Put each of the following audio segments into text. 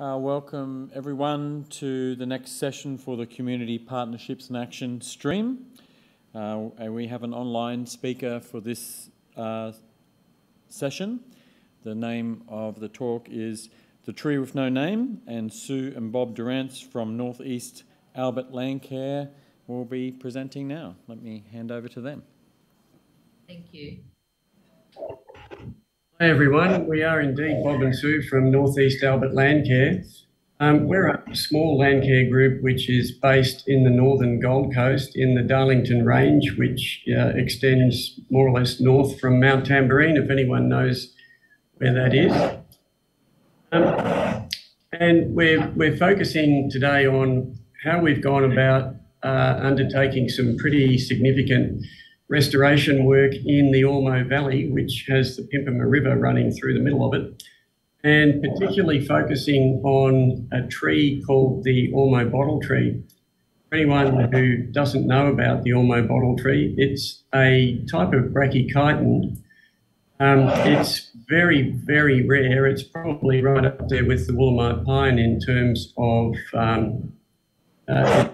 Uh, welcome everyone to the next session for the Community Partnerships and Action stream. Uh, and we have an online speaker for this uh, session. The name of the talk is The Tree with No Name, and Sue and Bob Durrance from Northeast Albert Landcare will be presenting now. Let me hand over to them. Thank you. Hi everyone, we are indeed Bob and Sue from Northeast Albert Landcare. Um, we're a small landcare group which is based in the northern Gold Coast in the Darlington Range, which uh, extends more or less north from Mount Tamborine, if anyone knows where that is. Um, and we're, we're focusing today on how we've gone about uh, undertaking some pretty significant restoration work in the Ormeau Valley, which has the Pimpama River running through the middle of it, and particularly focusing on a tree called the Ormeau bottle tree. For anyone who doesn't know about the Ormeau bottle tree, it's a type of brachychiton. Um, it's very, very rare. It's probably right up there with the Wollemi pine in terms of um, uh.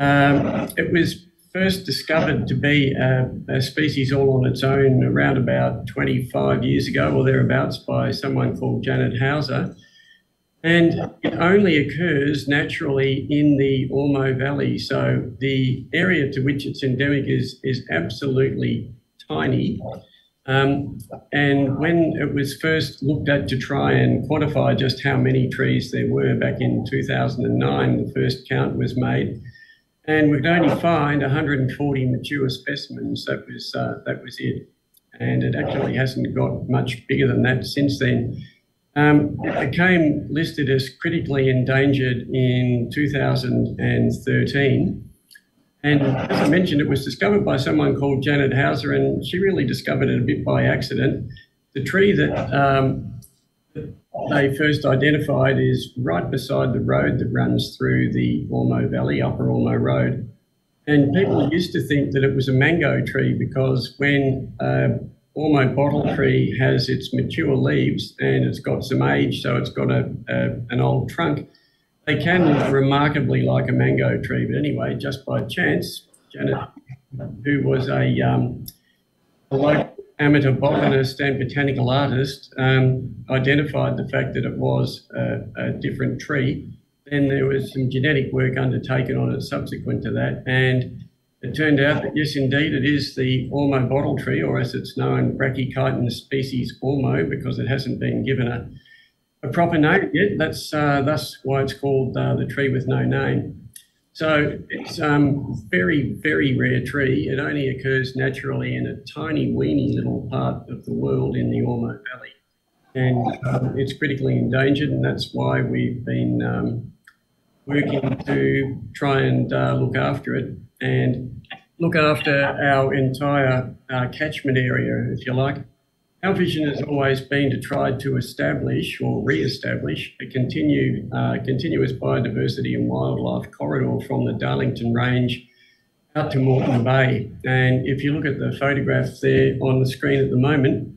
Um, it was first discovered to be a, a, species all on its own around about 25 years ago or thereabouts by someone called Janet Hauser. And it only occurs naturally in the Ormeau Valley. So the area to which it's endemic is, is absolutely tiny. Um, and when it was first looked at to try and quantify just how many trees there were back in 2009, the first count was made and we could only find 140 mature specimens. That was uh, that was it, and it actually hasn't got much bigger than that since then. Um, it became listed as critically endangered in 2013. And as I mentioned, it was discovered by someone called Janet Hauser, and she really discovered it a bit by accident. The tree that um, they first identified is right beside the road that runs through the Ormeau Valley, Upper Ormeau Road. And people used to think that it was a mango tree because when uh, Ormeau bottle tree has its mature leaves and it's got some age, so it's got a, a, an old trunk, they can look remarkably like a mango tree. But anyway, just by chance, Janet, who was a, um, a local amateur botanist and botanical artist um, identified the fact that it was a, a, different tree. Then there was some genetic work undertaken on it subsequent to that, and it turned out that yes, indeed, it is the Ormeau bottle tree, or as it's known, Brachychiton species Ormeau, because it hasn't been given a, a proper name yet. That's uh, thus why it's called uh, the tree with no name. So it's a um, very, very rare tree. It only occurs naturally in a tiny, weeny little part of the world in the Ormeau Valley. And um, it's critically endangered, and that's why we've been um, working to try and uh, look after it and look after our entire uh, catchment area, if you like. Our vision has always been to try to establish or re-establish a continue, uh, continuous biodiversity and wildlife corridor from the Darlington Range out to Moreton Bay. And if you look at the photograph there on the screen at the moment,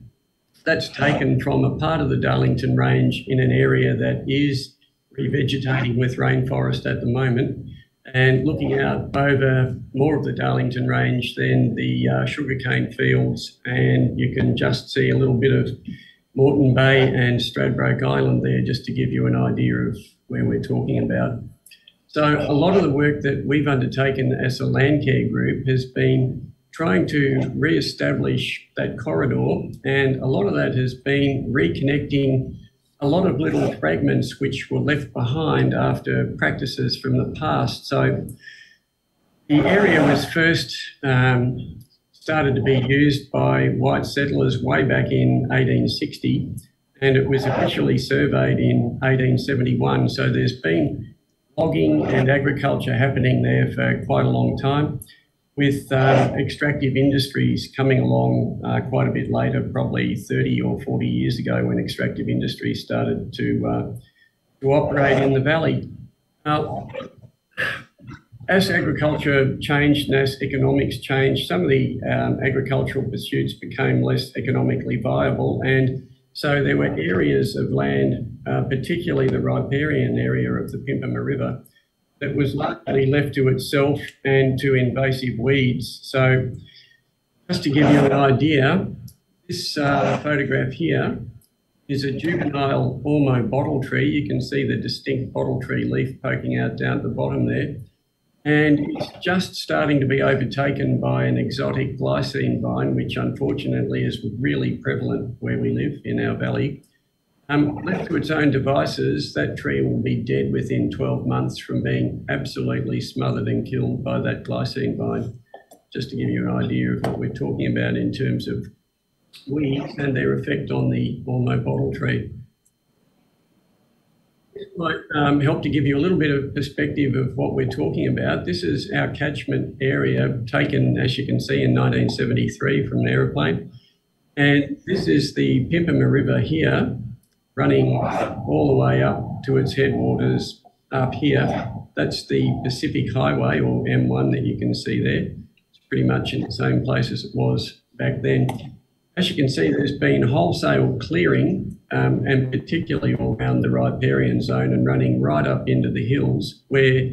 that's taken from a part of the Darlington Range in an area that is revegetating with rainforest at the moment and looking out over more of the Darlington Range than the uh, sugarcane fields, and you can just see a little bit of Moreton Bay and Stradbroke Island there, just to give you an idea of where we're talking about. So a lot of the work that we've undertaken as a Landcare group has been trying to re-establish that corridor, and a lot of that has been reconnecting a lot of little fragments which were left behind after practices from the past. So the area was first um, started to be used by white settlers way back in 1860 and it was officially surveyed in 1871. So there's been logging and agriculture happening there for quite a long time with uh, extractive industries coming along uh, quite a bit later, probably 30 or 40 years ago when extractive industries started to, uh, to operate in the valley. As agriculture changed and as economics changed, some of the um, agricultural pursuits became less economically viable and So there were areas of land, uh, particularly the riparian area of the Pimpama River, that was largely left to itself and to invasive weeds. So just to give you an idea, this uh, photograph here is a juvenile Ormeau bottle tree. You can see the distinct bottle tree leaf poking out down at the bottom there. And it's just starting to be overtaken by an exotic glycine vine, which unfortunately is really prevalent where we live in our valley. Um, left to its own devices, that tree will be dead within 12 months from being absolutely smothered and killed by that glycine vine. Just to give you an idea of what we're talking about in terms of weeds and their effect on the Ormeau bottle tree. This might um, help to give you a little bit of perspective of what we're talking about. This is our catchment area taken, as you can see, in 1973 from an aeroplane. And this is the Pimpama River here, running all the way up to its headwaters up here. That's the Pacific Highway or M1 that you can see there. It's pretty much in the same place as it was back then. As you can see, there's been wholesale clearing, um, and particularly around the riparian zone and running right up into the hills where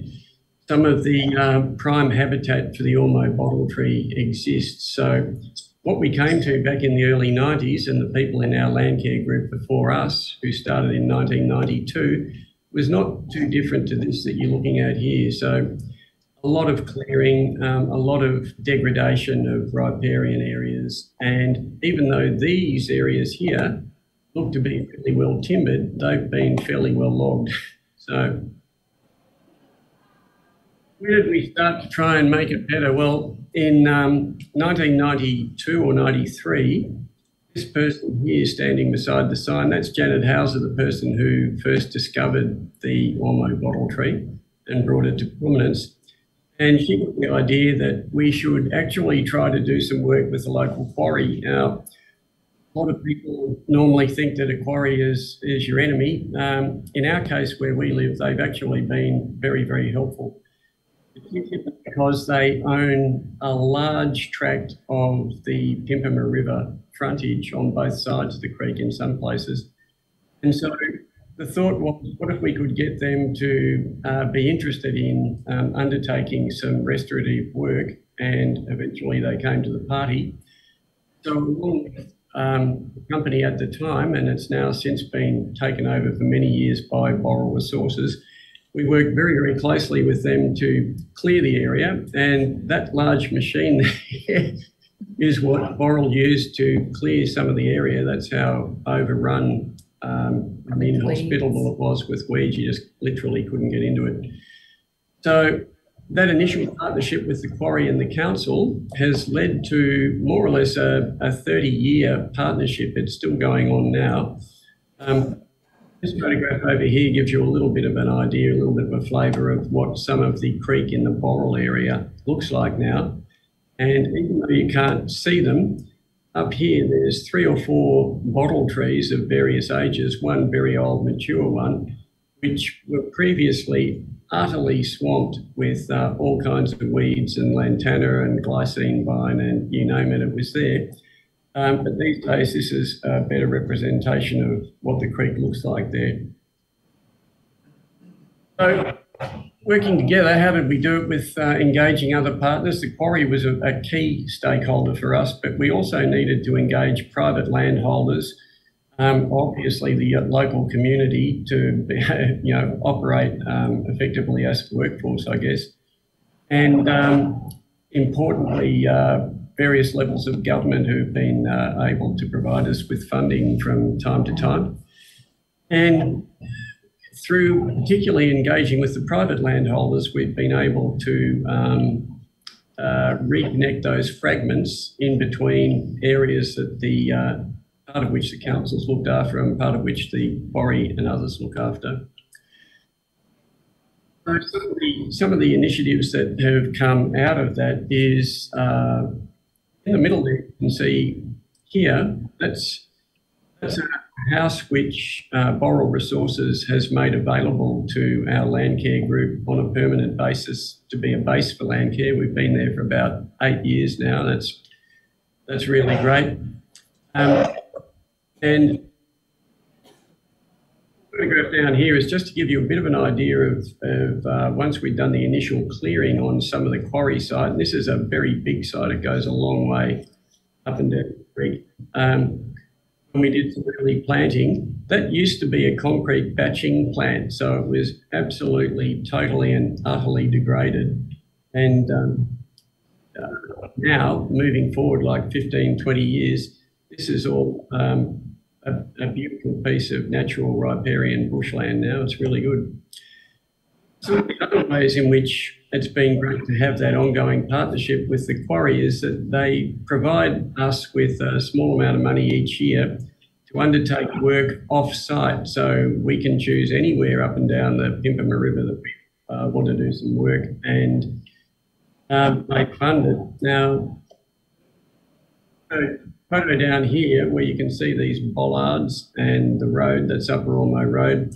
some of the um, prime habitat for the Ormeau bottle tree exists. So what we came to back in the early 90s and the people in our land care group before us who started in 1992 was not too different to this that you're looking at here. So a lot of clearing, um, a lot of degradation of riparian areas. And even though these areas here look to be really well timbered, they've been fairly well logged. So where did we start to try and make it better? Well, in um, 1992 or 93, this person here standing beside the sign, that's Janet Hauser, the person who first discovered the Ormeau bottle tree and brought it to prominence. And she got the idea that we should actually try to do some work with the local quarry. Now, a lot of people normally think that a quarry is, is your enemy. Um, in our case, where we live, they've actually been very, very helpful because they own a large tract of the Pimpama River frontage on both sides of the creek in some places. And so the thought was, what if we could get them to uh, be interested in um, undertaking some restorative work? And eventually they came to the party. So, along with um, the company at the time, and it's now since been taken over for many years by Boral Resources, we worked very, very closely with them to clear the area. And that large machine is what Boral used to clear some of the area. That's how overrun um, I mean, hospitable it was with weeds. You just literally couldn't get into it. So that initial partnership with the quarry and the council has led to more or less a, a 30 year partnership. It's still going on now. Um, this photograph over here gives you a little bit of an idea, a little bit of a flavour of what some of the creek in the Boral area looks like now. And even though you can't see them, up here, there's three or four bottle trees of various ages, one very old, mature one, which were previously utterly swamped with uh, all kinds of weeds and lantana and glycine vine and you name it, it was there. Um, but these days, this is a better representation of what the creek looks like there. So working together, how did we do it with uh, engaging other partners? The quarry was a, a, key stakeholder for us, but we also needed to engage private landholders, um, obviously the uh, local community to you know operate um, effectively as a workforce, I guess, and um, importantly. Uh, various levels of government who've been uh, able to provide us with funding from time to time. And through particularly engaging with the private landholders, we've been able to um, uh, reconnect those fragments in between areas that the uh, part of which the councils looked after and part of which the quarry and others look after. So some of the, some of the initiatives that have come out of that is uh, in the middle there you can see here that's that's a house which uh, Boral Resources has made available to our land care group on a permanent basis to be a base for land care. We've been there for about eight years now. That's that's really great. Um, and down here is just to give you a bit of an idea of, of uh, once we've done the initial clearing on some of the quarry site, and this is a very big site, it goes a long way up and down the creek. Um, when we did some early planting, that used to be a concrete batching plant, so it was absolutely, totally and utterly degraded. And um, uh, now, moving forward like 15, 20 years, this is all um, a, a, beautiful piece of natural riparian bushland now. It's really good. Some of the other ways in which it's been great to have that ongoing partnership with the quarry is that they provide us with a small amount of money each year to undertake work off-site. So we can choose anywhere up and down the Pimpama River that we uh, want to do some work and um, they fund it. Now, photo down here where you can see these bollards and the road that's Upper Ormeau Road.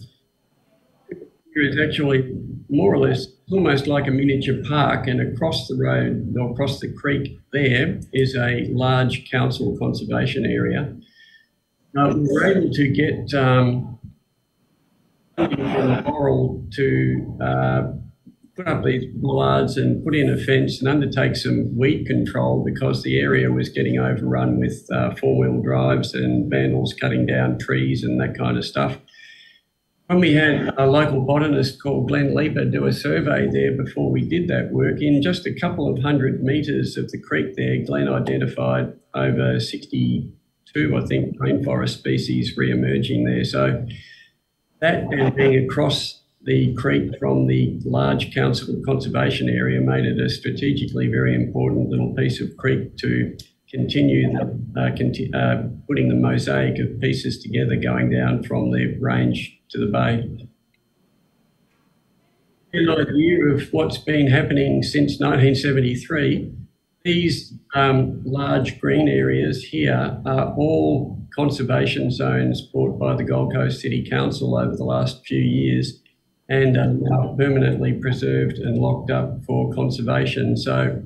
Here is actually more or less almost like a miniature park and across the road or across the creek there is a large council conservation area. Now, we were able to get um, from to uh, put up these bollards and put in a fence and undertake some weed control because the area was getting overrun with uh, four-wheel drives and vandals cutting down trees and that kind of stuff. When we had a local botanist called Glenn Leiper do a survey there before we did that work, in just a couple of hundred metres of the creek there, Glenn identified over 62, I think, rainforest species re-emerging there. So that and being across the creek from the large council conservation area made it a strategically very important little piece of creek to continue the, uh, conti uh, putting the mosaic of pieces together going down from the range to the bay. An idea of what's been happening since 1973, these um, large green areas here are all conservation zones bought by the Gold Coast City Council over the last few years and are now permanently preserved and locked up for conservation. So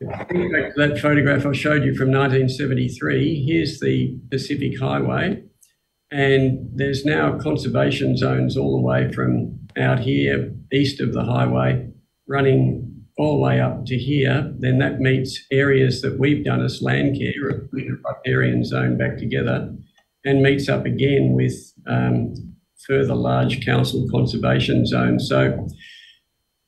that photograph I showed you from 1973, here's the Pacific Highway, and there's now conservation zones all the way from out here, east of the highway, running all the way up to here. Then that meets areas that we've done as land care, a riparian zone back together, and meets up again with um, further large council conservation zones. So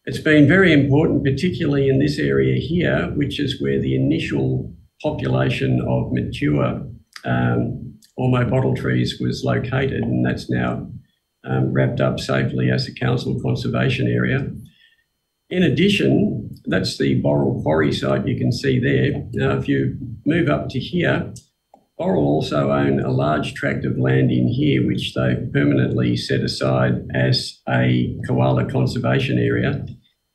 it's been very important, particularly in this area here, which is where the initial population of mature um, Ormeau bottle trees was located, and that's now um, wrapped up safely as a council conservation area. In addition, that's the Boral Quarry site you can see there. Now, if you move up to here, Boral also own a large tract of land in here, which they've permanently set aside as a koala conservation area.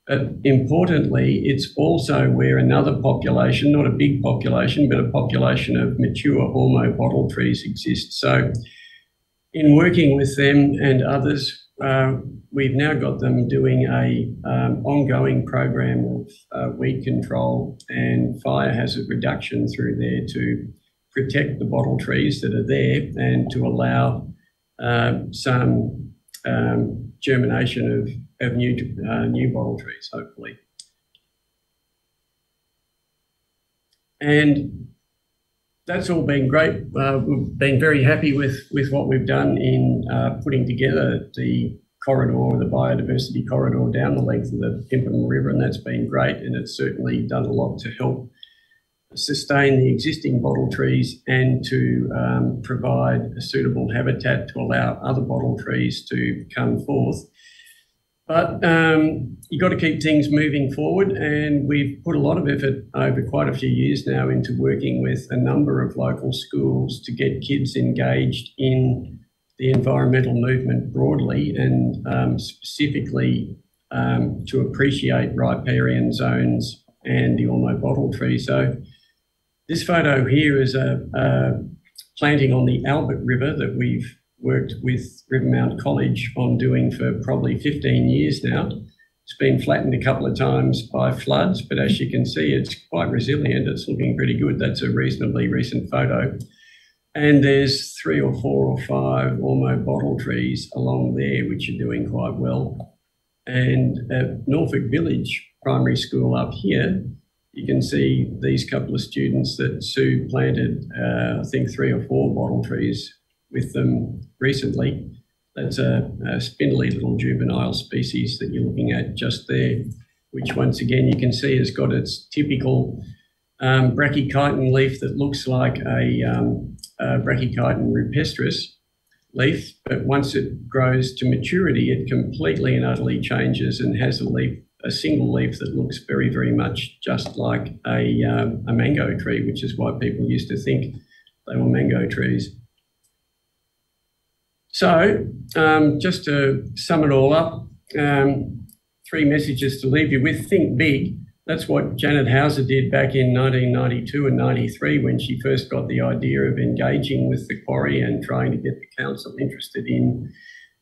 But importantly, it's also where another population, not a big population, but a population of mature Ormeau bottle trees exists. So, in working with them and others, uh, we've now got them doing a um, ongoing program of uh, weed control and fire hazard reduction through there to protect the bottle trees that are there and to allow uh, some um, germination of, of new, uh, new bottle trees, hopefully. And that's all been great. Uh, we've been very happy with, with what we've done in uh, putting together the corridor, the biodiversity corridor down the length of the Pimpama River, and that's been great. And it's certainly done a lot to help sustain the existing bottle trees and to um, provide a suitable habitat to allow other bottle trees to come forth. But um, you've got to keep things moving forward, and we've put a lot of effort over quite a few years now into working with a number of local schools to get kids engaged in the environmental movement broadly and um, specifically um, to appreciate riparian zones and the Ormeau bottle tree. So this photo here is a, a planting on the Albert River that we've worked with Rivermount College on doing for probably 15 years now. It's been flattened a couple of times by floods, but as you can see, it's quite resilient. It's looking pretty good. That's a reasonably recent photo. And there's three or four or five Ormeau bottle trees along there, which are doing quite well. And at Norfolk Village Primary School up here, you can see these couple of students that Sue planted, uh, I think, three or four bottle trees with them recently. That's a, a, spindly little juvenile species that you're looking at just there, which once again you can see has got its typical um, brachychiton leaf that looks like a, um, a brachychiton rupestris leaf, but once it grows to maturity, it completely and utterly changes and has a leaf, a single leaf that looks very, very much just like a, um, a mango tree, which is why people used to think they were mango trees. So, um, just to sum it all up, um, three messages to leave you with. Think big. That's what Janet Hauser did back in 1992 and 93 when she first got the idea of engaging with the quarry and trying to get the council interested in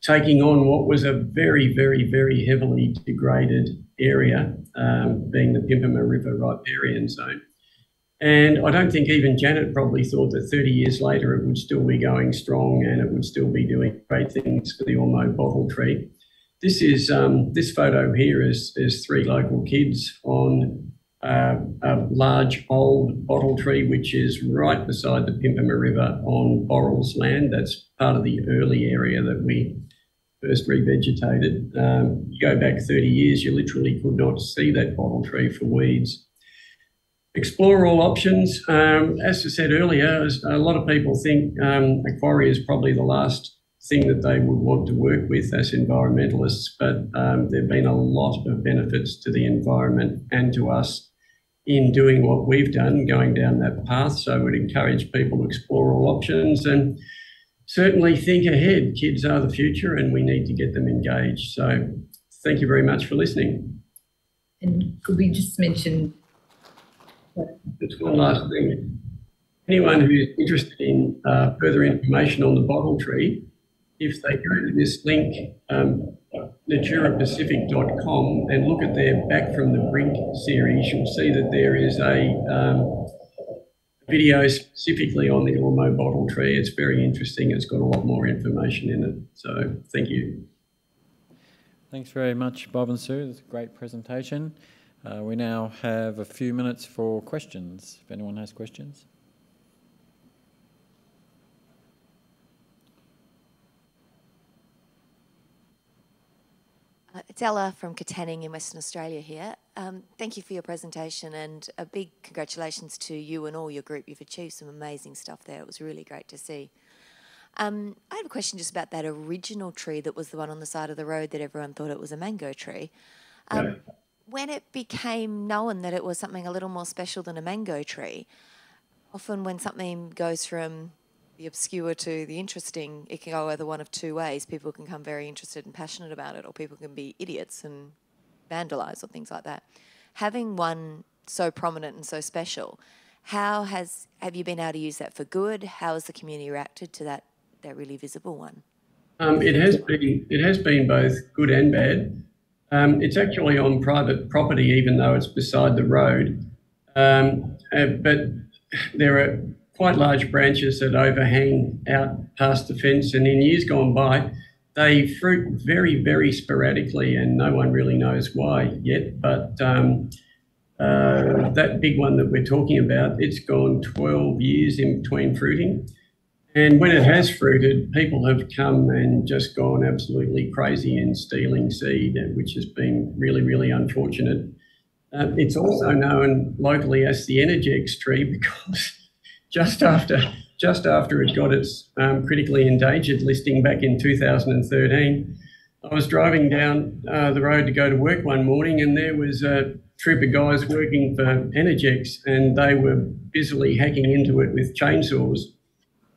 taking on what was a very, very, very heavily degraded area, um, being the Pimpama River riparian zone. And I don't think even Janet probably thought that 30 years later it would still be going strong and it would still be doing great things for the Ormeau bottle tree. This is um, this photo here is, is three local kids on uh, a large old bottle tree, which is right beside the Pimpama River on Boral's land. That's part of the early area that we first revegetated. Um, you go back 30 years, you literally could not see that bottle tree for weeds explore all options. Um, as I said earlier, a lot of people think um, a quarry is probably the last thing that they would want to work with as environmentalists, but um, there have been a lot of benefits to the environment and to us in doing what we've done, going down that path. So I would encourage people to explore all options and certainly think ahead. Kids are the future and we need to get them engaged. So thank you very much for listening. And could we just mention just one last thing. Anyone who's interested in uh, further information on the bottle tree, if they go to this link, um, naturapacific.com, and look at their Back from the Brink series, you'll see that there is a um, video specifically on the Ormeau bottle tree. It's very interesting. It's got a lot more information in it. So thank you. Thanks very much, Bob and Sue. It's a great presentation. Uh, we now have a few minutes for questions, if anyone has questions. Uh, it's Ella from Katanning in Western Australia here. Um, thank you for your presentation and a big congratulations to you and all your group. You've achieved some amazing stuff there. It was really great to see. Um, I have a question just about that original tree that was the one on the side of the road that everyone thought it was a mango tree. Um, yeah when it became known that it was something a little more special than a mango tree, often when something goes from the obscure to the interesting, it can go either one of two ways. People can come very interested and passionate about it, or people can be idiots and vandalize or things like that. Having one so prominent and so special, how has have you been able to use that for good? How has the community reacted to that that really visible one? Um, it has been it has been both good and bad. Um, it's actually on private property, even though it's beside the road. Um, uh, but there are quite large branches that overhang out past the fence, and in years gone by, they fruit very, very sporadically, and no one really knows why yet. But um, uh, that big one that we're talking about, it's gone 12 years in between fruiting. And when it has fruited, people have come and just gone absolutely crazy in stealing seed, which has been really, really unfortunate. Uh, it's also known locally as the Energex tree because just after just after it got its um, critically endangered listing back in 2013, I was driving down uh, the road to go to work one morning, and there was a troop of guys working for Energex, and they were busily hacking into it with chainsaws.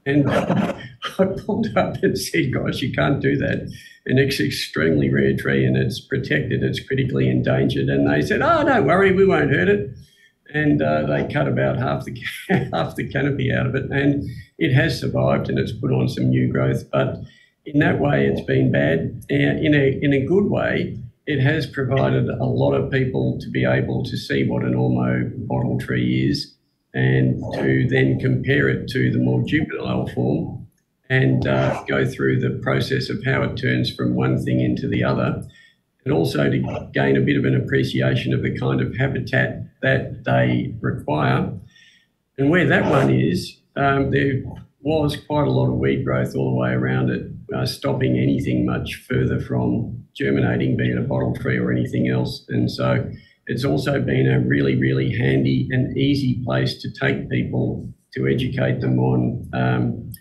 And I pulled up and said, guys, you can't do that. And it's an extremely rare tree and it's protected, it's critically endangered. And they said, oh, don't worry, we won't hurt it. And uh, they cut about half the, half the canopy out of it. And it has survived and it's put on some new growth. But in that way, it's been bad. In a, in a good way, it has provided a lot of people to be able to see what an Ormeau bottle tree is and to then compare it to the more juvenile form and uh, go through the process of how it turns from one thing into the other. And also to gain a bit of an appreciation of the kind of habitat that they require. And where that one is, um, there was quite a lot of weed growth all the way around it, uh, stopping anything much further from germinating, be it a bottle tree or anything else. And so it's also been a really, really handy and easy place to take people to educate them on um,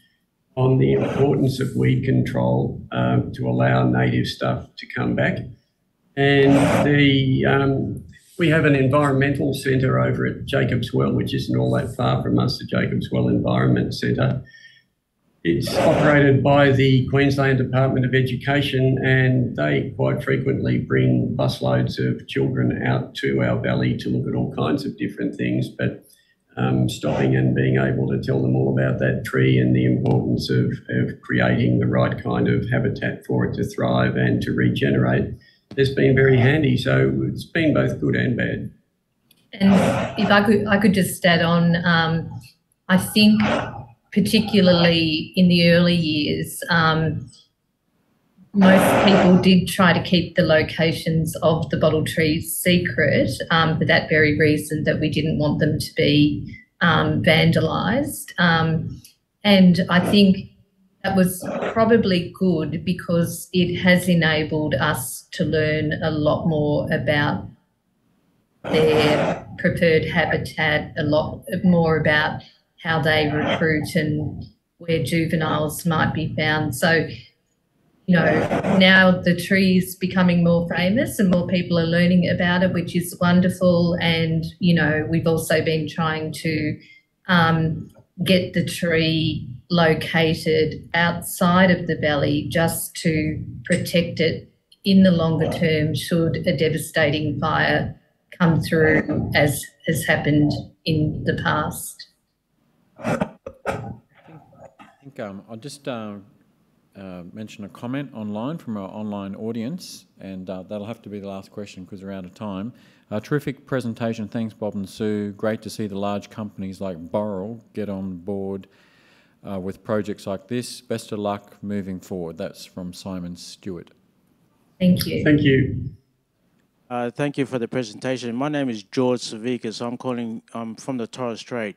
on the importance of weed control um, to allow native stuff to come back. And the um, we have an environmental centre over at Jacobs Well, which isn't all that far from us, the Jacobs Well Environment Centre. It's operated by the Queensland Department of Education, and they quite frequently bring busloads of children out to our valley to look at all kinds of different things. But um, stopping and being able to tell them all about that tree and the importance of, of creating the right kind of habitat for it to thrive and to regenerate has been very handy. So it's been both good and bad. And if I could, I could just add on. Um, I think particularly in the early years, um, most people did try to keep the locations of the bottle trees secret um, for that very reason that we didn't want them to be um, vandalised. Um, and I think that was probably good because it has enabled us to learn a lot more about their preferred habitat, a lot more about how they recruit and where juveniles might be found. So, you know, now the tree is becoming more famous and more people are learning about it, which is wonderful. And, you know, we've also been trying to um, get the tree located outside of the valley just to protect it in the longer term should a devastating fire come through as has happened in the past. I think um, I'll just uh, uh, mention a comment online from our online audience, and uh, that'll have to be the last question because we're out of time. Uh, terrific presentation. Thanks, Bob and Sue. Great to see the large companies like Boral get on board uh, with projects like this. Best of luck moving forward. That's from Simon Stewart. Thank you. Thank you. Uh, thank you for the presentation. My name is George Savikas. I'm calling I'm from the Torres Strait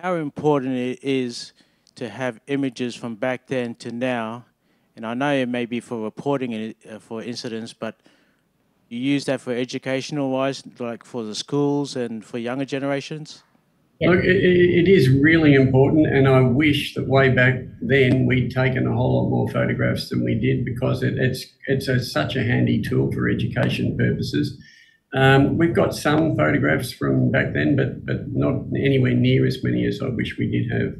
how important it is to have images from back then to now. And I know it may be for reporting uh, for incidents, but you use that for educational wise, like for the schools and for younger generations? Look, it, it is really important, and I wish that way back then we'd taken a whole lot more photographs than we did because it, it's it's a, such a handy tool for education purposes. Um, we've got some photographs from back then, but but not anywhere near as many as I wish we did have.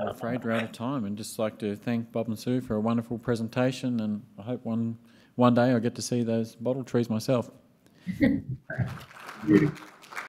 I'm afraid we're out of time, and just like to thank Bob and Sue for a wonderful presentation, and I hope one one day I get to see those bottle trees myself.